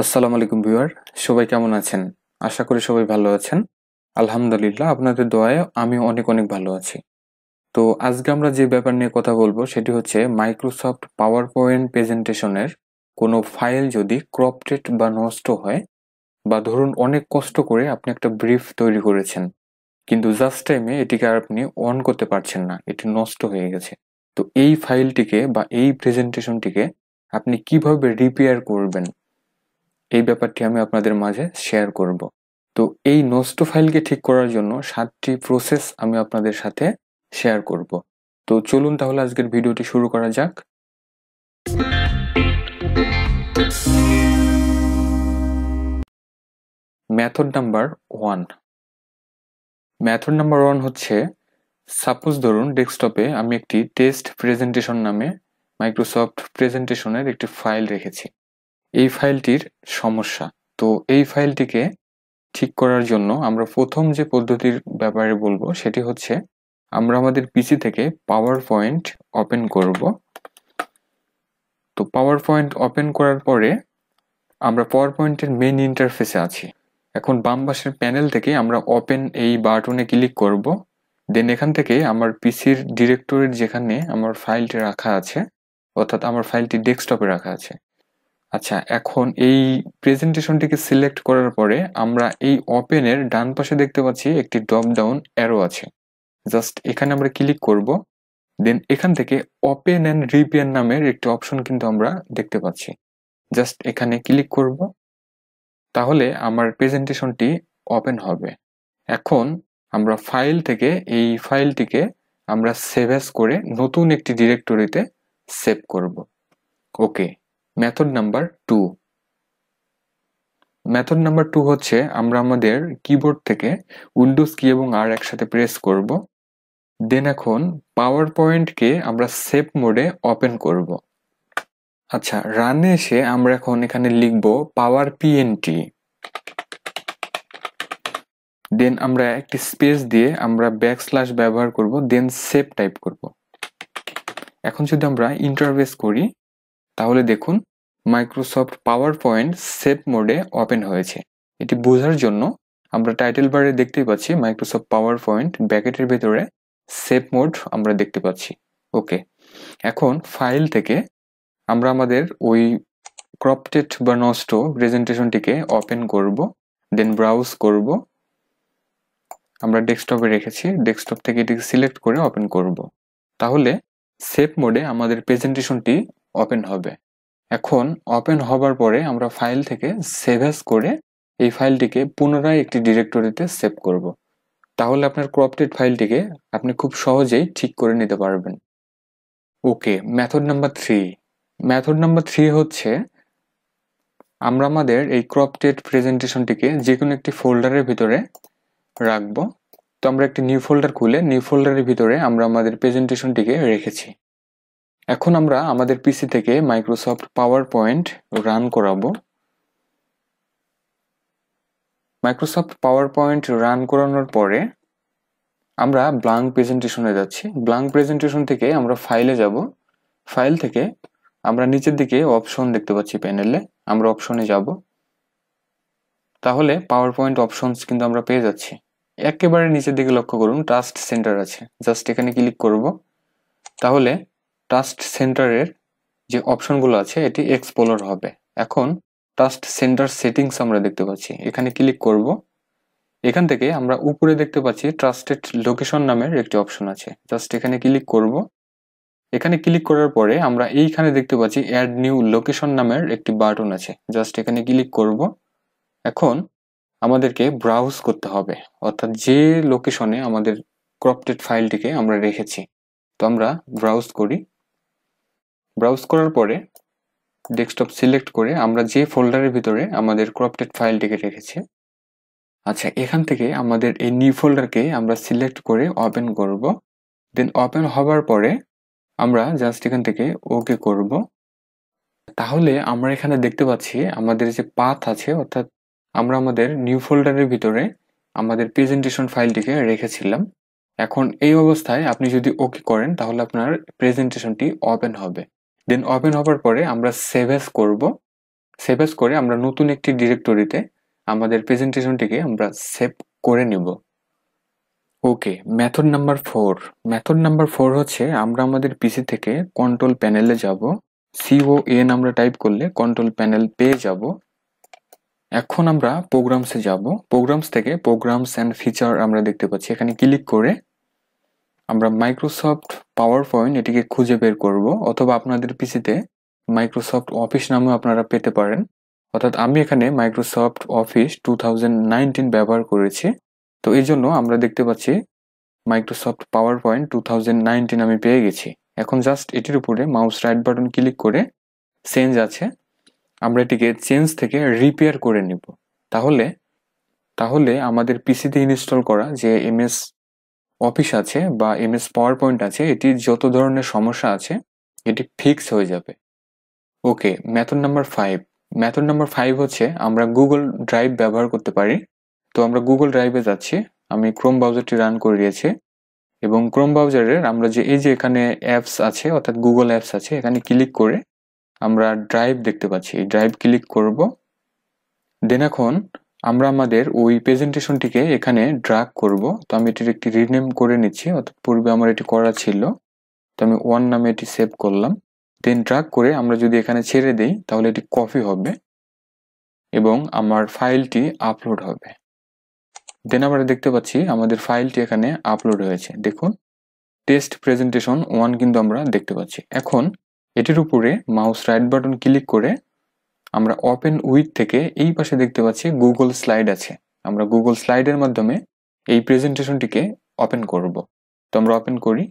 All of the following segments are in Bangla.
আসসালামু আলাইকুম ভিউয়ার, সবাই কেমন আছেন? আশা করি সবাই ভালো আছেন। আলহামদুলিল্লাহ, আপনাদের দোয়ায় আমি অনেক অনেক ভালো আছি। তো আজকে আমরা যে ব্যাপার নিয়ে কথা বলব, সেটি হচ্ছে মাইক্রোসফট পাওয়ার পয়েন্ট প্রেজেন্টেশনের কোনো ফাইল যদি ক্রপটেড বা নষ্ট হয়, বা ধরুন অনেক কষ্ট করে আপনি একটা ব্রিফ তৈরি করেছেন, কিন্তু জাস্ট টাইমে এটিকে আর আপনি অন করতে পারছেন না, এটি নষ্ট হয়ে গেছে। তো এই ফাইলটিকে বা এই প্রেজেন্টেশনটিকে আপনি কীভাবে রিপেয়ার করবেন এই ব্যাপারটি আমি আপনাদের মাঝে শেয়ার করব। তো এই নষ্ট ফাইলকে ঠিক করার জন্য সাতটি প্রসেস আমি আপনাদের সাথে শেয়ার করব। তো চলুন তাহলে আজকের ভিডিওটি শুরু করা যাক। Method number one method number one হচ্ছে সাপোজ ধরুন ডেস্কটপে আমি একটি টেস্ট প্রেজেন্টেশন নামে মাইক্রোসফট প্রেজেন্টেশনের একটি ফাইল রেখেছি। এই ফাইলটির সমস্যা। তো এই ফাইলটিকে ঠিক করার জন্য আমরা প্রথম যে পদ্ধতির ব্যাপারে বলব সেটি হচ্ছে আমরা আমাদের পিসি থেকে পাওয়ার পয়েন্ট ওপেন করব। তো পাওয়ার পয়েন্ট ওপেন করার পরে আমরা পাওয়ার পয়েন্টের মেন ইন্টারফেসে আছি। এখন বাম পাশের প্যানেল থেকে আমরা ওপেন এই বাটনে ক্লিক করব। দেন এখান থেকে আমার পিসির ডিরেক্টরির যেখানে আমার ফাইলটি রাখা আছে, অর্থাৎ আমার ফাইলটি ডেস্কটপে রাখা আছে। আচ্ছা এখন এই প্রেজেন্টেশনটিকে সিলেক্ট করার পরে আমরা এই ওপেনের ডান পাশে দেখতে পাচ্ছি একটি ড্রপ ডাউন অ্যারো আছে। জাস্ট এখানে আমরা ক্লিক করব, দেন এখান থেকে ওপেন অ্যান্ড রিপেয়ার নামের একটি অপশন কিন্তু আমরা দেখতে পাচ্ছি। জাস্ট এখানে ক্লিক করব, তাহলে আমার প্রেজেন্টেশনটি ওপেন হবে। এখন আমরা ফাইল থেকে, এই ফাইলটিকে আমরা সেভ করে নতুন একটি ডিরেক্টরিতে সেভ করব। Okay. Method number two method number two হচ্ছে আমরা আমাদের কিবোর্ড থেকে উইন্ডোজ কি এবং আর একসাথে প্রেস করব। দেন এখন পাওয়ার পয়েন্টকে আমরা সেভ মোডে ওপেন করব। আচ্ছা রানে এসে আমরা এখন এখানে লিখব পাওয়ার পিএনটি দেন আমরা একটি স্পেস দিয়ে আমরা ব্যাক স্ল্যাশ ব্যবহার করব দেন সেভ টাইপ করব। এখন যদি আমরা ইন্টারভেস করি তাহলে দেখুন মাইক্রোসফট পাওয়ার পয়েন্ট সেভ মোডে ওপেন হয়েছে। এটি বোঝার জন্য আমরা টাইটেল বারে দেখতেই পাচ্ছি মাইক্রোসফট পাওয়ার পয়েন্ট ব্যাকেটের ভেতরে সেভ মোড আমরা দেখতে পাচ্ছি। ওকে এখন ফাইল থেকে আমরা আমাদের ওই ক্রপটেড বা নষ্ট প্রেজেন্টেশনটিকে ওপেন করব দেন ব্রাউজ করব। আমরা ডেস্কটপে রেখেছি ডেস্কটপ থেকে এটিকে সিলেক্ট করে ওপেন করব। তাহলে সেভ মোডে আমাদের প্রেজেন্টেশনটি ওপেন হবে। এখন ওপেন হবার পরে আমরা ফাইল থেকে সেভেস করে এই ফাইলটিকে পুনরায় একটি ডিরেক্টরিতে সেভ করব। তাহলে আপনার ক্রপটেড ফাইলটিকে আপনি খুব সহজেই ঠিক করে নিতে পারবেন। Okay method number three method number three হচ্ছে আমরা আমাদের এই ক্রপটেড প্রেজেন্টেশনটিকে যে কোনো একটি ফোল্ডারের ভিতরে রাখব। তো আমরা একটি নিউ ফোল্ডার খুলে নিউ ফোল্ডারের ভিতরে আমরা আমাদের প্রেজেন্টেশনটিকে রেখেছি। এখন আমরা আমাদের পিসি থেকে মাইক্রোসফট পাওয়ার পয়েন্ট রান করাবো। মাইক্রোসফট পাওয়ার পয়েন্ট রান করানোর পরে আমরা ব্লাঙ্ক প্রেজেন্টেশনে যাচ্ছি। ব্লাঙ্ক প্রেজেন্টেশন থেকে আমরা ফাইলে যাব। ফাইল থেকে আমরা নিচের দিকে অপশন দেখতে পাচ্ছি প্যানেলে আমরা অপশনে যাব। তাহলে পাওয়ার পয়েন্ট অপশনস কিন্তু আমরা পেয়ে যাচ্ছি। একেবারে নিচের দিকে লক্ষ্য করুন টাস্ট সেন্টার আছে। জাস্ট এখানে ক্লিক করব। তাহলে টাস্ট সেন্টারের যে অপশনগুলো আছে, এটি এক্সপ্লোর হবে। এখন টাস্ট সেন্টার সেটিংস আমরা দেখতে পাচ্ছি। এখানে ক্লিক করব। এখান থেকে আমরা উপরে দেখতে পাচ্ছি ট্রাস্টেড লোকেশন নামের একটি অপশন আছে। জাস্ট এখানে ক্লিক করব। এখানে ক্লিক করার পরে আমরা এইখানে দেখতে পাচ্ছি অ্যাড নিউ লোকেশন নামের একটি বাটন আছে। জাস্ট এখানে ক্লিক করব। এখন আমাদেরকে ব্রাউজ করতে হবে। অর্থাৎ যে লোকেশনে আমাদের ক্রপটেড ফাইলটিকে আমরা রেখেছি। তো আমরা ব্রাউজ করি। ব্রাউজ করার পরে ডেস্কটপ সিলেক্ট করে আমরা যে ফোল্ডারের ভিতরে আমাদের ক্রপটেড ফাইলটিকে রেখেছি আচ্ছা এখান থেকে আমাদের এই নিউ ফোল্ডারকে আমরা সিলেক্ট করে ওপেন করব। দেন ওপেন হবার পরে আমরা জাস্ট এখান থেকে ওকে করব। তাহলে আমরা এখানে দেখতে পাচ্ছি আমাদের যে পাথ আছে, অর্থাৎ আমরা আমাদের নিউ ফোল্ডারের ভিতরে আমাদের প্রেজেন্টেশন ফাইলটিকে রেখেছিলাম। এখন এই অবস্থায় আপনি যদি ওকে করেন, তাহলে আপনার প্রেজেন্টেশনটি ওপেন হবে। দেন ওপেন হবার পরে আমরা সেভ এস করব। সেভ এস করে আমরা নতুন একটি ডিরেক্টরিতে আমাদের প্রেজেন্টেশনটিকে আমরা সেভ করে নিব। Okay method number four method number four হচ্ছে আমরা আমাদের পিসি থেকে কন্ট্রোল প্যানেলে যাব। সিও এন আমরা টাইপ করলে কন্ট্রোল প্যানেল পেয়ে যাব। এখন আমরা প্রোগ্রামসে যাব। প্রোগ্রামস থেকে প্রোগ্রামস অ্যান্ড ফিচার আমরা দেখতে পাচ্ছি। এখানে ক্লিক করে আমরা মাইক্রোসফট পাওয়ার পয়েন্ট এটিকে খুঁজে বের করব, অথবা আপনাদের পিসিতে মাইক্রোসফট অফিস নামেও আপনারা পেতে পারেন। অর্থাৎ আমি এখানে মাইক্রোসফট অফিস টু ব্যবহার করেছি। তো এই জন্য আমরা দেখতে পাচ্ছি মাইক্রোসফট পাওয়ার পয়েন্ট টু আমি পেয়ে গেছি। এখন জাস্ট এটির উপরে মাউস রাইট বাটন ক্লিক করে চেঞ্জ আছে। আমরা এটিকে চেঞ্জ থেকে রিপেয়ার করে নিব। তাহলে তাহলে আমাদের পিসিতে ইনস্টল করা যে এমএস অফিস আছে বা এমএস পাওয়ার পয়েন্ট আছে এটি যত ধরনের সমস্যা আছে, এটি ফিক্স হয়ে যাবে। Okay method number five method number five হচ্ছে আমরা গুগল ড্রাইভ ব্যবহার করতে পারি। তো আমরা গুগল ড্রাইভে যাচ্ছি, আমি ক্রোম ব্রাউজারটি রান করে দিয়েছি এবং ক্রোম ব্রাউজারের আমরা যে, এই যে এখানে অ্যাপস আছে, অর্থাৎ গুগল অ্যাপস আছে, এখানে ক্লিক করে আমরা ড্রাইভ দেখতে পাচ্ছি। এই ড্রাইভ ক্লিক করব। দেন এখন আমরা আমাদের ওই প্রেজেন্টেশনটিকে এখানে ড্রাগ করব। তো আমি এটির একটি রিনেম করে নিচ্ছি, অর্থাৎ পূর্বে আমার এটি করা ছিল। তো আমি ওয়ান নামে এটি সেভ করলাম। দেন ড্রাগ করে আমরা যদি এখানে ছেড়ে দেই, তাহলে এটি কপি হবে এবং আমার ফাইলটি আপলোড হবে। দেন আমরা দেখতে পাচ্ছি আমাদের ফাইলটি এখানে আপলোড হয়েছে। দেখুন টেস্ট প্রেজেন্টেশন ওয়ান কিন্তু আমরা দেখতে পাচ্ছি। এখন এটির উপরে মাউস রাইট বাটন ক্লিক করে আমরা ওপেন উইথ থেকে এই পাশে দেখতে পাচ্ছি গুগল স্লাইড আছে। আমরা গুগল স্লাইডের মাধ্যমে এই প্রেজেন্টেশনটিকে ওপেন করব। তো আমরা ওপেন করি।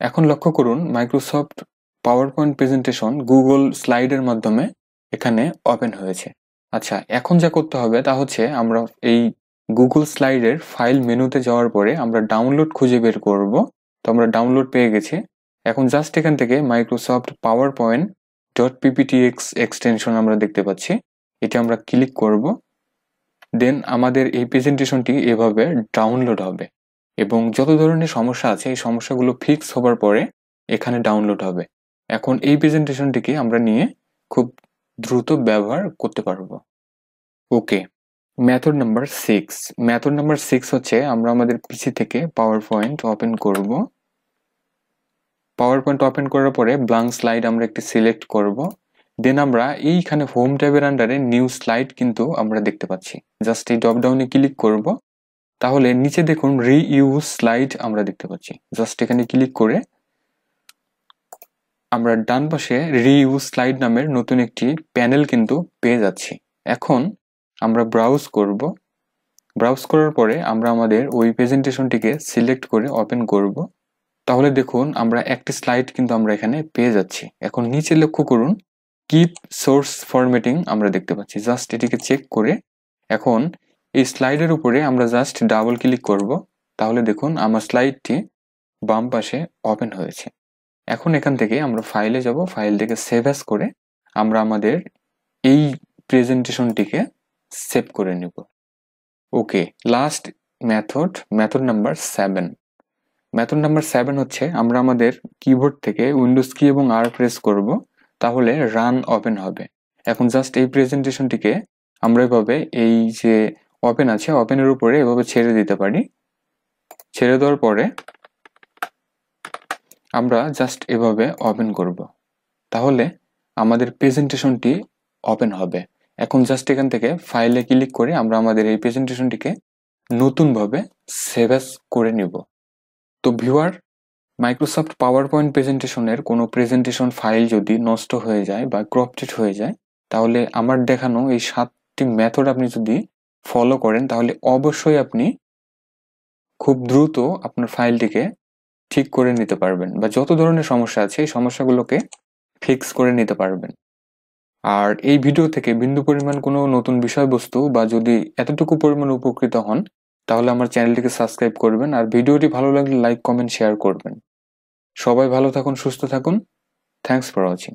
এখন লক্ষ্য করুন Microsoft PowerPoint presentation Google স্লাইডের মাধ্যমে এখানে ওপেন হয়েছে। আচ্ছা এখন যা করতে হবে তা হচ্ছে আমরা এই গুগল স্লাইডের ফাইল মেনুতে যাওয়ার পরে আমরা ডাউনলোড খুঁজে বের করব। তো আমরা ডাউনলোড পেয়ে গেছি। এখন জাস্ট এখান থেকে Microsoft PowerPoint dot PPTX extension আমরা দেখতে পাচ্ছি। এটা আমরা ক্লিক করব। দেন আমাদের এই প্রেজেন্টেশনটি এভাবে ডাউনলোড হবে এবং যত ধরনের সমস্যা আছে, এই সমস্যাগুলো ফিক্স হবার পরে এখানে ডাউনলোড হবে। এখন এই প্রেজেন্টেশনটিকে আমরা নিয়ে খুব দ্রুত ব্যবহার করতে পারব। Okay method number six method number six হচ্ছে আমরা আমাদের পিসি থেকে পাওয়ার পয়েন্ট ওপেন করব। পাওয়ার পয়েন্ট ওপেন করার পরে ব্লাঙ্ক স্লাইড আমরা একটি সিলেক্ট করব। দেন আমরা এইখানে হোম ট্যাবের আন্ডারে নিউ স্লাইড কিন্তু আমরা দেখতে পাচ্ছি। জাস্ট এই ড্রপডাউনে ক্লিক করব। তাহলে নিচে দেখুন রি ইউজ স্লাইড আমরা দেখতে পাচ্ছি। জাস্ট এখানে ক্লিক করে আমরা ডান পাশে রিইউজ স্লাইড নামের নতুন একটি প্যানেল কিন্তু পেয়ে যাচ্ছি। এখন আমরা ব্রাউজ করব। ব্রাউজ করার পরে আমরা আমাদের ওই প্রেজেন্টেশনটিকে সিলেক্ট করে ওপেন করব। তাহলে দেখুন, আমরা একটি স্লাইড কিন্তু আমরা এখানে পেয়ে যাচ্ছি। এখন নিচে লক্ষ্য করুন কিপ সোর্স ফরম্যাটিং আমরা দেখতে পাচ্ছি। জাস্ট এটিকে চেক করে এখন এই স্লাইডের উপরে আমরা জাস্ট ডাবল ক্লিক করব। তাহলে দেখুন, আমার স্লাইডটি বাম পাশে ওপেন হয়েছে। এখন এখান থেকে আমরা ফাইলে যাব। ফাইল থেকে সেভ অ্যাস করে আমরা আমাদের এই প্রেজেন্টেশনটিকে সেভ করে নেব। Okay last method method number seven method number seven হচ্ছে, আমরা আমাদের কিবোর্ড থেকে উইন্ডোজ কি এবং আর প্রেস করব, তাহলে রান ওপেন হবে। এখন জাস্ট এই প্রেজেন্টেশনটিকে আমরা এভাবে এই যে ওপেন আছে ওপেনের উপরে এভাবে ছেড়ে দিতে পারি। ছেড়ে দেওয়ার পরে আমরা জাস্ট এভাবে ওপেন করব। তাহলে আমাদের প্রেজেন্টেশনটি ওপেন হবে। এখন জাস্ট এখান থেকে ফাইলে ক্লিক করে আমরা আমাদের এই প্রেজেন্টেশনটিকে নতুনভাবে সেভেস করে নিব। তো ভিউয়ার মাইক্রোসফট পাওয়ার পয়েন্ট প্রেজেন্টেশনের কোনো প্রেজেন্টেশন ফাইল যদি নষ্ট হয়ে যায় বা ক্রপটেড হয়ে যায়, তাহলে আমার দেখানো এই সাতটি মেথড আপনি যদি ফলো করেন, তাহলে অবশ্যই আপনি খুব দ্রুত আপনার ফাইলটিকে ঠিক করে নিতে পারবেন বা যত ধরনের সমস্যা আছে এই সমস্যাগুলোকে ফিক্স করে নিতে পারবেন। আর এই ভিডিও থেকে বিন্দু পরিমাণ কোনো নতুন বিষয়বস্তু বা যদি এতটুকু পরিমাণ উপকৃত হন তাহলে আমার চ্যানেলটিকে সাবস্ক্রাইব করবেন আর ভিডিওটি ভালো লাগলে লাইক, কমেন্ট শেয়ার করবেন। সবাই ভালো থাকুন, সুস্থ থাকুন। Thanks for watching